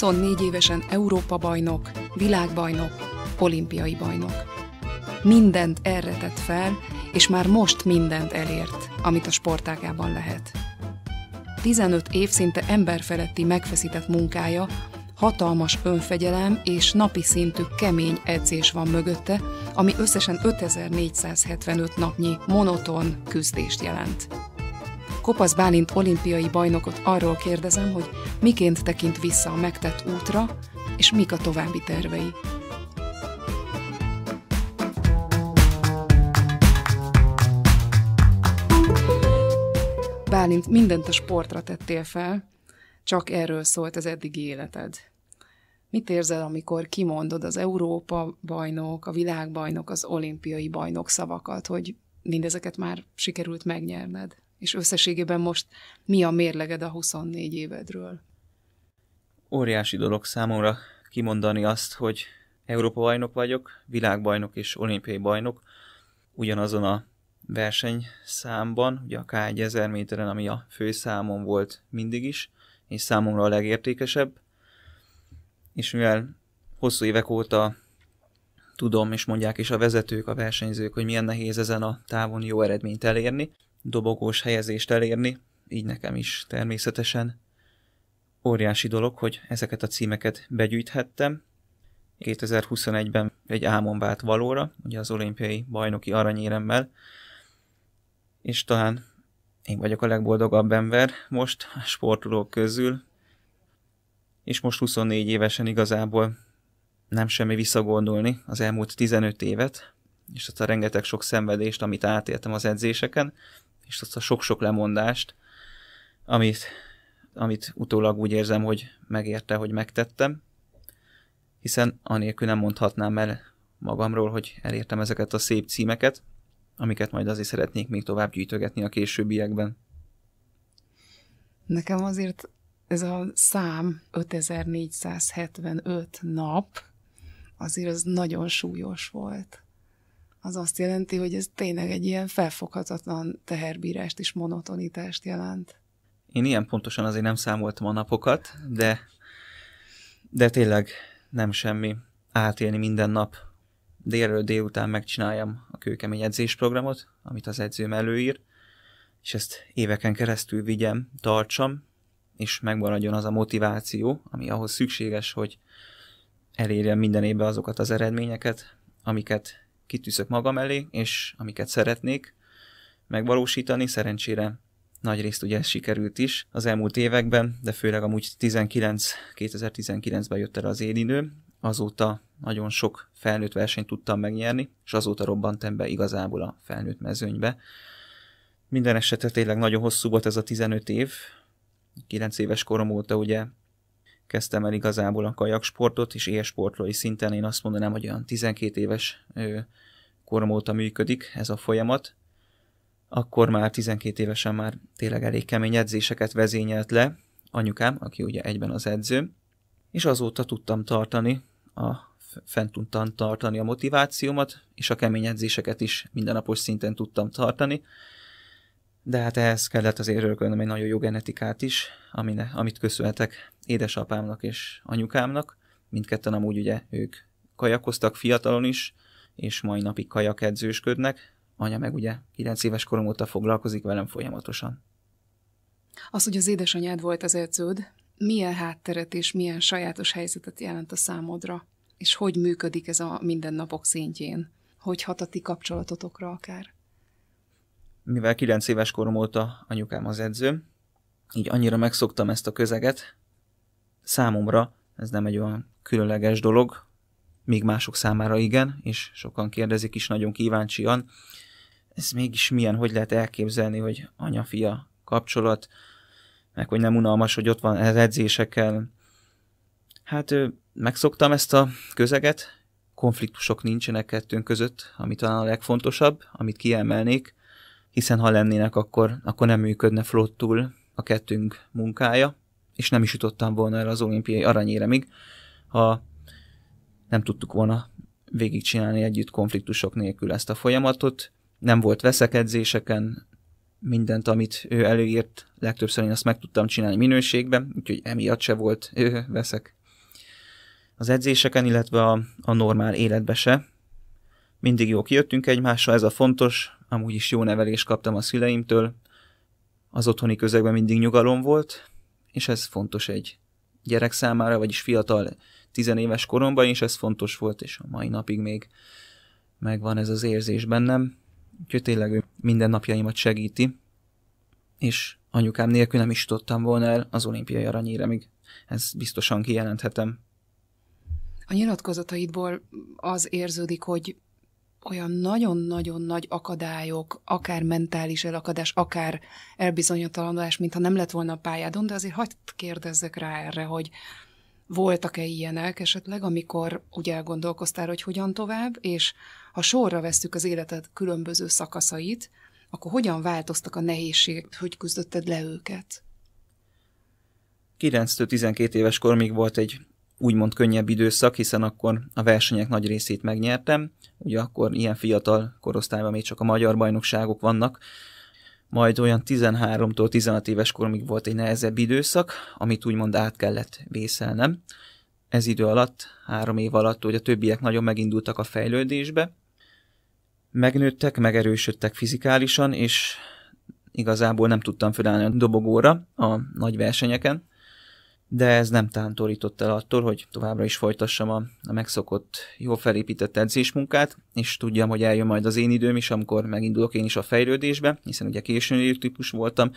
24 évesen Európa bajnok, világbajnok, olimpiai bajnok. Mindent erre tett fel, és már most mindent elért, amit a sportágában lehet. 15 év szinte emberfeletti megfeszített munkája, hatalmas önfegyelem és napi szintű kemény edzés van mögötte, ami összesen 5475 napnyi monoton küzdést jelent. Kopasz Bálint olimpiai bajnokot arról kérdezem, hogy miként tekint vissza a megtett útra, és mik a további tervei. Bálint, mindent a sportra tettél fel, csak erről szólt az eddigi életed. Mit érzel, amikor kimondod az Európa bajnok, a világbajnok, az olimpiai bajnok szavakat, hogy mindezeket már sikerült megnyerned? És összességében most mi a mérleged a 24 évedről? Óriási dolog számomra kimondani azt, hogy Európa bajnok vagyok, világbajnok és olimpiai bajnok, ugyanazon a versenyszámban, ugye a K1000 méteren, ami a főszámon volt mindig is, és számomra a legértékesebb. És mivel hosszú évek óta tudom, és mondják is a vezetők, a versenyzők, hogy milyen nehéz ezen a távon jó eredményt elérni, dobogós helyezést elérni, így nekem is természetesen. Óriási dolog, hogy ezeket a címeket begyűjthettem. 2021-ben egy álmom vált valóra, ugye az olimpiai bajnoki aranyéremmel, és talán én vagyok a legboldogabb ember most a sportolók közül, és most 24 évesen igazából nem semmi visszagondolni az elmúlt 15 évet, és azt a rengeteg sok szenvedést, amit átéltem az edzéseken, és azt a sok-sok lemondást, amit, amit utólag úgy érzem, hogy megérte, hogy megtettem, hiszen anélkül nem mondhatnám el magamról, hogy elértem ezeket a szép címeket, amiket majd azért szeretnék még tovább gyűjtögetni a későbbiekben. Nekem azért ez a szám 5475 nap, azért az nagyon súlyos volt. Az azt jelenti, hogy ez tényleg egy ilyen felfoghatatlan teherbírást és monotonitást jelent. Én ilyen pontosan azért nem számoltam a napokat, de, de tényleg nem semmi átélni minden nap délről délután megcsináljam a kőkemény edzésprogramot, amit az edzőm előír, és ezt éveken keresztül vigyem, tartsam, és megmaradjon az a motiváció, ami ahhoz szükséges, hogy elérjem minden évben azokat az eredményeket, amiket kitűzök magam elé, és amiket szeretnék megvalósítani. Szerencsére nagy részt ugye ez sikerült is az elmúlt években, de főleg amúgy 19, 2019-ben jött el az én idő, azóta nagyon sok felnőtt versenyt tudtam megnyerni, és azóta robbantem be igazából a felnőtt mezőnybe. Minden esetre tényleg nagyon hosszú volt ez a 15 év. 9 éves korom óta ugye kezdtem el igazából a kajaksportot, és élsportlói szinten én azt mondanám, hogy olyan 12 éves korom óta működik ez a folyamat. Akkor már 12 évesen már tényleg elég kemény edzéseket vezényelt le anyukám, aki ugye egyben az edző, és azóta tudtam tartani a fent tudtam tartani a motivációmat, és a kemény edzéseket is mindennapos szinten tudtam tartani. De hát ehhez kellett azért örökölnöm egy nagyon jó genetikát is, amine, amit köszönhetek édesapámnak és anyukámnak. Mindketten amúgy ugye ők kajakoztak fiatalon is, és mai napig kajak edzősködnek. Anya meg ugye 9 éves korom óta foglalkozik velem folyamatosan. Az, hogy az édesanyád volt az edződ, milyen hátteret és milyen sajátos helyzetet jelent a számodra? és hogy működik ez a mindennapok szintjén? Hogy hat a ti kapcsolatotokra akár? Mivel 9 éves korom óta anyukám az edző, így annyira megszoktam ezt a közeget, számomra ez nem egy olyan különleges dolog, míg mások számára igen, és sokan kérdezik is nagyon kíváncsian, ez mégis milyen, hogy lehet elképzelni, hogy anya-fia kapcsolat, meg hogy nem unalmas, hogy ott van az edzésekkel. Hát megszoktam ezt a közeget, konfliktusok nincsenek kettőnk között, ami talán a legfontosabb, amit kiemelnék, hiszen ha lennének, akkor, akkor nem működne flottul a kettőnk munkája, és nem is jutottam volna el az olimpiai aranyéremig, ha nem tudtuk volna végigcsinálni együtt konfliktusok nélkül ezt a folyamatot. Nem volt veszekedzéseken, mindent, amit ő előírt, legtöbbször én azt meg tudtam csinálni minőségben, úgyhogy emiatt se volt ő veszek az edzéseken, illetve a, a normál életbe se. Mindig jó kijöttünk egymással, ez a fontos, amúgy is jó nevelést kaptam a szüleimtől, az otthoni közegben mindig nyugalom volt, és ez fontos egy gyerek számára, vagyis fiatal tizenéves koromban is ez fontos volt, és a mai napig még megvan ez az érzés bennem. Úgyhogy tényleg ő minden napjaimat segíti, és anyukám nélkül nem is tudtam volna el az olimpiai aranyéremig. Ez biztosan kijelenthetem. A nyilatkozataidból az érződik, hogy olyan nagyon-nagyon nagy akadályok, akár mentális elakadás, akár elbizonytalanodás, mintha nem lett volna a pályádon, de azért hagyd kérdezzek rá erre, hogy voltak-e ilyenek esetleg, amikor úgy elgondolkoztál, hogy hogyan tovább, és ha sorra vesztük az életed különböző szakaszait, akkor hogyan változtak a nehézségek, hogy küzdötted le őket? 9-12 éves koromig volt egy úgymond könnyebb időszak, hiszen akkor a versenyek nagy részét megnyertem. Ugye akkor ilyen fiatal korosztályban még csak a magyar bajnokságok vannak. Majd olyan 13-tól 16 éves koromig volt egy nehezebb időszak, amit úgymond át kellett vészelnem. Ez idő alatt, három év alatt, hogy a többiek nagyon megindultak a fejlődésbe. Megnőttek, megerősödtek fizikálisan, és igazából nem tudtam felállni a dobogóra a nagy versenyeken de ez nem tántorított el attól, hogy továbbra is folytassam a, a megszokott, jól felépített edzésmunkát, és tudjam, hogy eljön majd az én időm is, amikor megindulok én is a fejlődésbe, hiszen ugye későn típus voltam,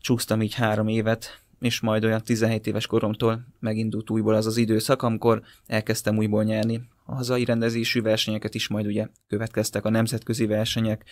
csúsztam így három évet, és majd olyan 17 éves koromtól megindult újból az az időszak, amikor elkezdtem újból nyerni a hazai rendezésű versenyeket is, majd ugye következtek a nemzetközi versenyek,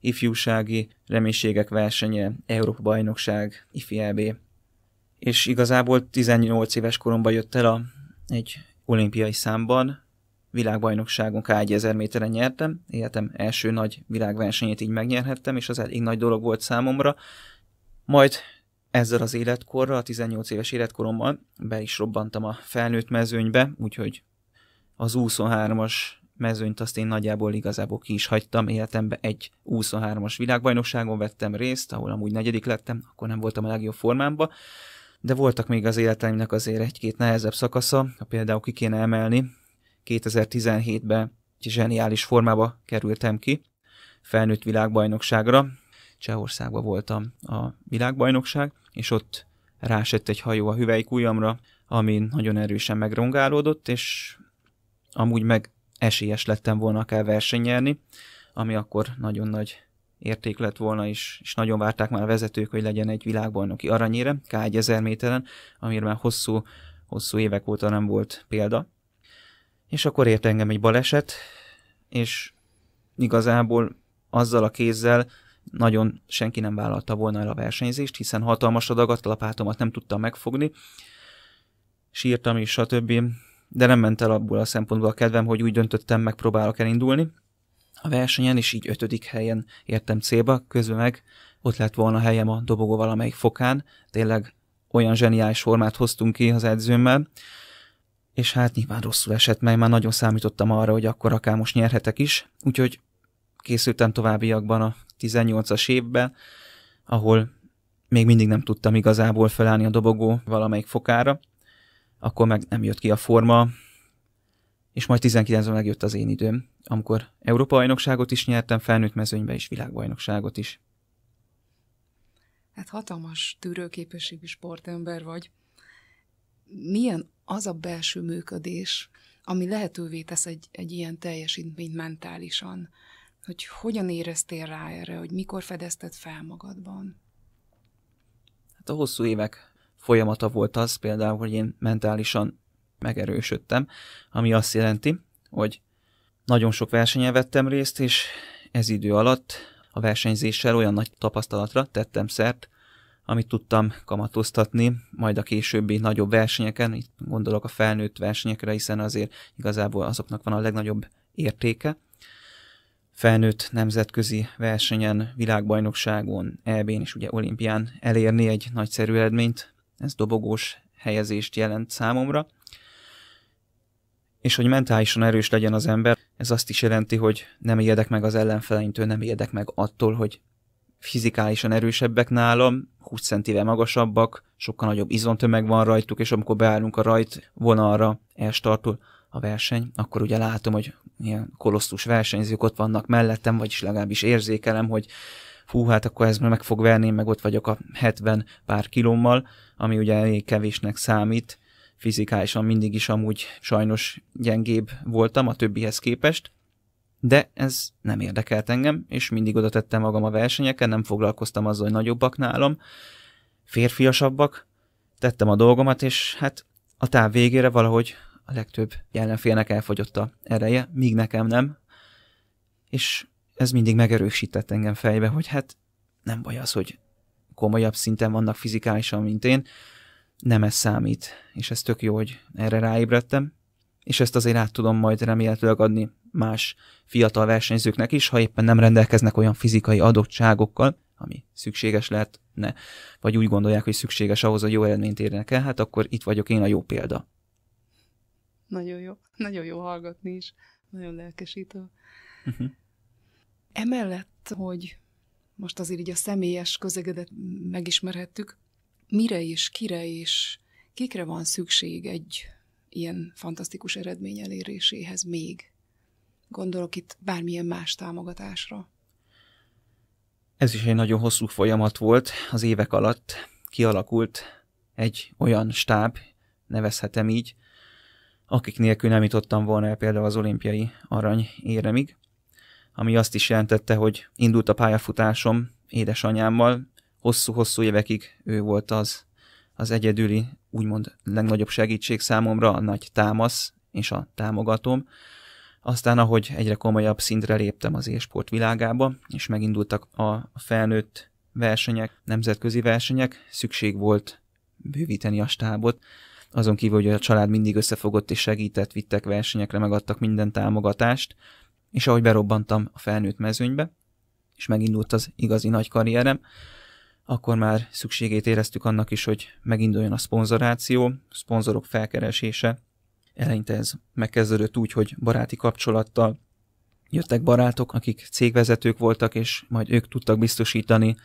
ifjúsági reménységek versenye, Európa bajnokság, IFI és igazából 18 éves koromban jött el a, egy olimpiai számban, világbajnokságon K1 1000 méteren nyertem, életem első nagy világversenyét így megnyerhettem, és az elég nagy dolog volt számomra. Majd ezzel az életkorral, a 18 éves életkorommal be is robbantam a felnőtt mezőnybe, úgyhogy az 23-as mezőnyt azt én nagyjából igazából ki is hagytam életembe. Egy 23-as világbajnokságon vettem részt, ahol amúgy negyedik lettem, akkor nem voltam a legjobb formámban, de voltak még az életemnek azért egy-két nehezebb szakasza, ha például ki kéne emelni. 2017-ben egy zseniális formába kerültem ki, felnőtt világbajnokságra. Csehországban voltam a világbajnokság, és ott rásett egy hajó a hüvelykujjamra, amin nagyon erősen megrongálódott, és amúgy meg esélyes lettem volna akár versenyelni, ami akkor nagyon nagy érték lett volna, és, és nagyon várták már a vezetők, hogy legyen egy világbajnoki aranyére, K1 1000 méteren, amire már hosszú, hosszú évek óta nem volt példa. És akkor ért engem egy baleset, és igazából azzal a kézzel nagyon senki nem vállalta volna el a versenyzést, hiszen hatalmas adagat, lapátomat nem tudtam megfogni, sírtam is, stb. De nem ment el abból a szempontból a kedvem, hogy úgy döntöttem, megpróbálok elindulni, a versenyen, és így ötödik helyen értem célba, közben meg ott lett volna helyem a dobogó valamelyik fokán, tényleg olyan zseniális formát hoztunk ki az edzőmmel, és hát nyilván rosszul esett, mert már nagyon számítottam arra, hogy akkor akár most nyerhetek is, úgyhogy készültem továbbiakban a 18-as évben, ahol még mindig nem tudtam igazából felállni a dobogó valamelyik fokára, akkor meg nem jött ki a forma, és majd 19-ben megjött az én időm, amikor Európa bajnokságot is nyertem, felnőtt mezőnybe és világbajnokságot is. Hát hatalmas tűrőképességű sportember vagy. Milyen az a belső működés, ami lehetővé tesz egy, egy ilyen teljesítményt mentálisan? Hogy hogyan éreztél rá erre, hogy mikor fedezted fel magadban? Hát a hosszú évek folyamata volt az például, hogy én mentálisan megerősödtem, ami azt jelenti, hogy nagyon sok versenyen vettem részt, és ez idő alatt a versenyzéssel olyan nagy tapasztalatra tettem szert, amit tudtam kamatoztatni, majd a későbbi nagyobb versenyeken, itt gondolok a felnőtt versenyekre, hiszen azért igazából azoknak van a legnagyobb értéke. Felnőtt nemzetközi versenyen, világbajnokságon, EB-n és ugye olimpián elérni egy nagyszerű eredményt, ez dobogós helyezést jelent számomra és hogy mentálisan erős legyen az ember, ez azt is jelenti, hogy nem ijedek meg az ellenfeleimtől, nem ijedek meg attól, hogy fizikálisan erősebbek nálam, 20 centivel magasabbak, sokkal nagyobb izontömeg van rajtuk, és amikor beállunk a rajt vonalra, elstartul a verseny, akkor ugye látom, hogy ilyen kolosztus versenyzők ott vannak mellettem, vagyis legalábbis érzékelem, hogy fú, hát akkor ez meg fog verni, meg ott vagyok a 70 pár kilómmal, ami ugye elég kevésnek számít, fizikálisan mindig is amúgy sajnos gyengébb voltam a többihez képest, de ez nem érdekelt engem, és mindig oda tettem magam a versenyeken, nem foglalkoztam azzal, hogy nagyobbak nálam, férfiasabbak, tettem a dolgomat, és hát a táv végére valahogy a legtöbb ellenfélnek elfogyott a ereje, míg nekem nem, és ez mindig megerősített engem fejbe, hogy hát nem baj az, hogy komolyabb szinten vannak fizikálisan, mint én, nem ez számít, és ez tök jó, hogy erre ráébredtem, és ezt azért át tudom majd remélhetőleg adni más fiatal versenyzőknek is, ha éppen nem rendelkeznek olyan fizikai adottságokkal, ami szükséges lehet, ne, vagy úgy gondolják, hogy szükséges ahhoz, hogy jó eredményt érjenek el, hát akkor itt vagyok én a jó példa. Nagyon jó, nagyon jó hallgatni is, nagyon lelkesítő. Uh-huh. Emellett, hogy most azért így a személyes közegedet megismerhettük, mire is, kire is, kikre van szükség egy ilyen fantasztikus eredmény eléréséhez még? Gondolok itt bármilyen más támogatásra. Ez is egy nagyon hosszú folyamat volt. Az évek alatt kialakult egy olyan stáb, nevezhetem így, akik nélkül nem jutottam volna el például az olimpiai arany éremig, ami azt is jelentette, hogy indult a pályafutásom édesanyámmal, hosszú-hosszú évekig ő volt az, az egyedüli, úgymond legnagyobb segítség számomra, a nagy támasz és a támogatom. Aztán, ahogy egyre komolyabb szintre léptem az élsport világába, és megindultak a felnőtt versenyek, nemzetközi versenyek, szükség volt bővíteni a stábot, azon kívül, hogy a család mindig összefogott és segített, vittek versenyekre, megadtak minden támogatást, és ahogy berobbantam a felnőtt mezőnybe, és megindult az igazi nagy karrierem, akkor már szükségét éreztük annak is, hogy meginduljon a szponzoráció, szponzorok felkeresése. Eleinte ez megkezdődött úgy, hogy baráti kapcsolattal jöttek barátok, akik cégvezetők voltak, és majd ők tudtak biztosítani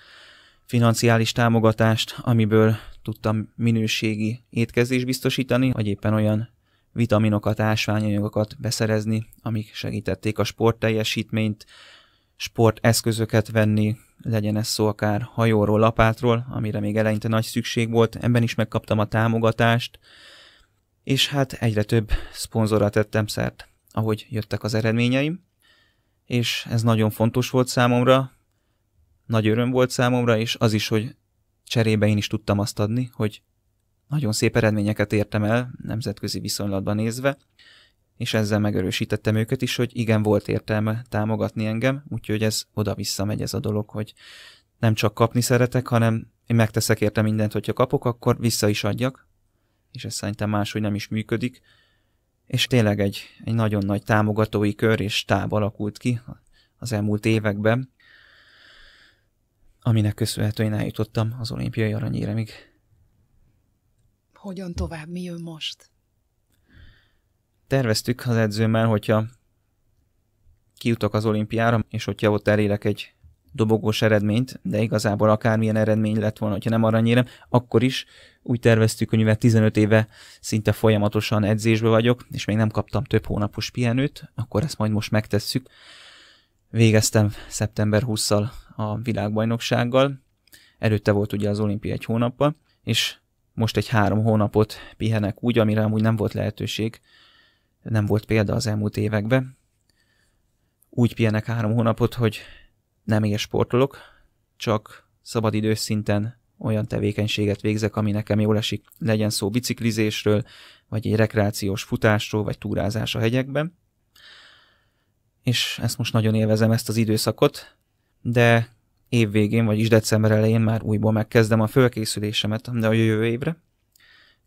financiális támogatást, amiből tudtam minőségi étkezést biztosítani, vagy éppen olyan vitaminokat, ásványanyagokat beszerezni, amik segítették a sportteljesítményt, sporteszközöket venni, legyen ez szó akár hajóról, lapátról, amire még eleinte nagy szükség volt, ebben is megkaptam a támogatást, és hát egyre több szponzorra tettem szert, ahogy jöttek az eredményeim, és ez nagyon fontos volt számomra, nagy öröm volt számomra, és az is, hogy cserébe én is tudtam azt adni, hogy nagyon szép eredményeket értem el, nemzetközi viszonylatban nézve, és ezzel megerősítettem őket is, hogy igen, volt értelme támogatni engem, úgyhogy ez oda-vissza megy ez a dolog, hogy nem csak kapni szeretek, hanem én megteszek érte mindent, hogyha kapok, akkor vissza is adjak, és ez szerintem máshogy nem is működik, és tényleg egy, egy nagyon nagy támogatói kör és táb alakult ki az elmúlt években, aminek köszönhetően eljutottam az olimpiai aranyéremig. Hogyan tovább? Mi jön most? Terveztük az edzőmmel, hogyha kijutok az olimpiára, és hogyha ott elérek egy dobogós eredményt, de igazából akármilyen eredmény lett volna, hogyha nem aranyérem, akkor is úgy terveztük, hogy mivel 15 éve szinte folyamatosan edzésbe vagyok, és még nem kaptam több hónapos pihenőt, akkor ezt majd most megtesszük. Végeztem szeptember 20-szal a világbajnoksággal, előtte volt ugye az olimpia egy hónappal, és most egy három hónapot pihenek úgy, amire amúgy nem volt lehetőség, nem volt példa az elmúlt években. Úgy pihenek három hónapot, hogy nem ér sportolok, csak szabadidős szinten olyan tevékenységet végzek, ami nekem jól esik, legyen szó biciklizésről, vagy egy rekreációs futásról, vagy túrázás a hegyekben. És ezt most nagyon élvezem, ezt az időszakot, de év végén, vagyis december elején már újból megkezdem a fölkészülésemet de a jövő évre.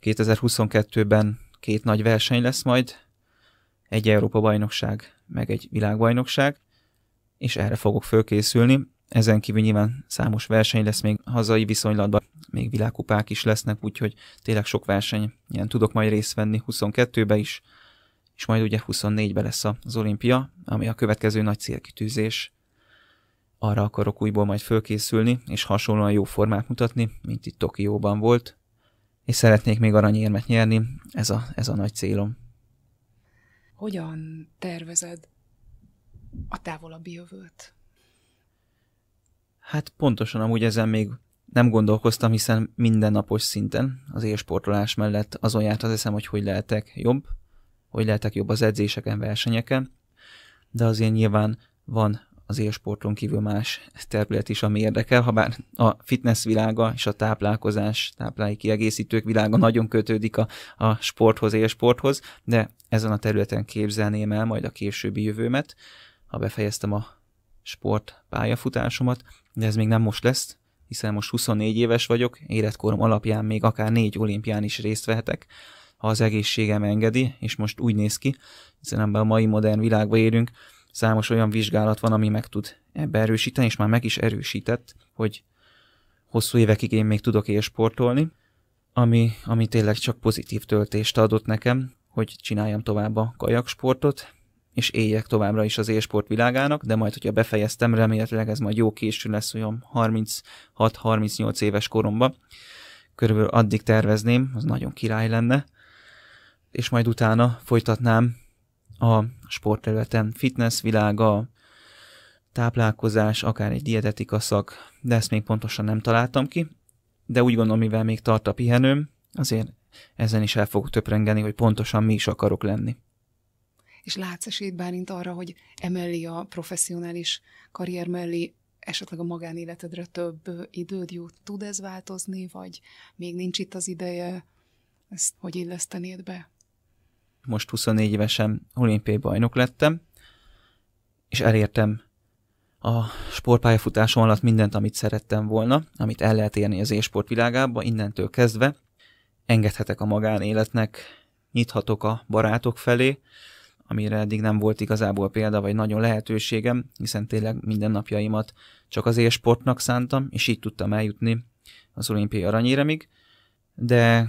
2022-ben két nagy verseny lesz majd, egy Európa-bajnokság, meg egy világbajnokság, és erre fogok fölkészülni. Ezen kívül nyilván számos verseny lesz még hazai viszonylatban, még világkupák is lesznek, úgyhogy tényleg sok verseny, ilyen tudok majd részt venni 22-be is, és majd ugye 24-ben lesz az olimpia, ami a következő nagy célkitűzés arra akarok újból majd fölkészülni, és hasonlóan jó formát mutatni, mint itt Tokióban volt, és szeretnék még aranyérmet nyerni, ez a, ez a nagy célom. Hogyan tervezed a távolabbi jövőt? Hát pontosan amúgy ezen még nem gondolkoztam, hiszen mindennapos szinten az élsportolás mellett azon járt az eszem, hogy hogy lehetek jobb, hogy lehetek jobb az edzéseken, versenyeken, de azért nyilván van az élsporton kívül más terület is, ami érdekel, ha bár a fitness világa és a táplálkozás, táplálai kiegészítők világa nagyon kötődik a, a sporthoz, élsporthoz, de ezen a területen képzelném el majd a későbbi jövőmet, ha befejeztem a sport pályafutásomat, de ez még nem most lesz, hiszen most 24 éves vagyok, életkorom alapján még akár négy olimpián is részt vehetek, ha az egészségem engedi, és most úgy néz ki, hiszen ebben a mai modern világban érünk, számos olyan vizsgálat van, ami meg tud ebbe erősíteni, és már meg is erősített, hogy hosszú évekig én még tudok élsportolni, ami, ami tényleg csak pozitív töltést adott nekem, hogy csináljam tovább a kajaksportot, és éljek továbbra is az élsport világának, de majd, hogyha befejeztem, remélhetőleg ez majd jó késő lesz, olyan 36-38 éves koromban. Körülbelül addig tervezném, az nagyon király lenne, és majd utána folytatnám a sportterületen fitness világa, táplálkozás, akár egy dietetika szak, de ezt még pontosan nem találtam ki, de úgy gondolom, mivel még tart a pihenőm, azért ezen is el fogok töprengeni, hogy pontosan mi is akarok lenni. És látsz esélyt Bálint arra, hogy emellé a professzionális karrier mellé esetleg a magánéletedre több időd jut? Tud ez változni, vagy még nincs itt az ideje? Ezt hogy illesztenéd be? Most 24 évesen olimpiai bajnok lettem, és elértem a sportpályafutásom alatt mindent, amit szerettem volna, amit el lehet érni az ésport világába, innentől kezdve engedhetek a magánéletnek, nyithatok a barátok felé, amire eddig nem volt igazából példa, vagy nagyon lehetőségem, hiszen tényleg mindennapjaimat csak az élsportnak szántam, és így tudtam eljutni az olimpiai aranyéremig, de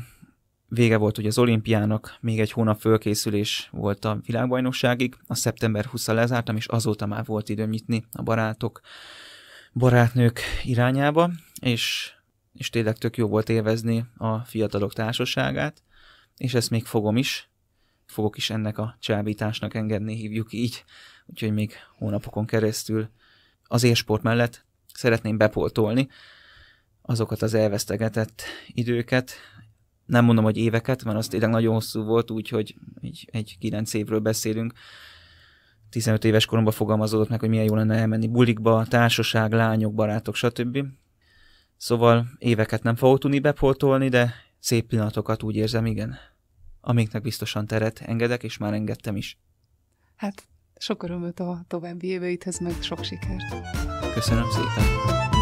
vége volt ugye az olimpiának, még egy hónap fölkészülés volt a világbajnokságig, a szeptember 20 lezártam, és azóta már volt időm nyitni a barátok, barátnők irányába, és, és tényleg tök jó volt élvezni a fiatalok társaságát, és ezt még fogom is, fogok is ennek a csábításnak engedni, hívjuk így, úgyhogy még hónapokon keresztül az élsport mellett szeretném bepoltolni azokat az elvesztegetett időket, nem mondom, hogy éveket, mert az tényleg nagyon hosszú volt, úgyhogy egy, egy kilenc évről beszélünk. 15 éves koromban fogalmazódott meg, hogy milyen jó lenne elmenni bulikba, társaság, lányok, barátok, stb. Szóval éveket nem fogok tudni bepoltolni, de szép pillanatokat úgy érzem, igen. Amiknek biztosan teret engedek, és már engedtem is. Hát sok örömöt a további éveidhez, meg sok sikert. Köszönöm szépen.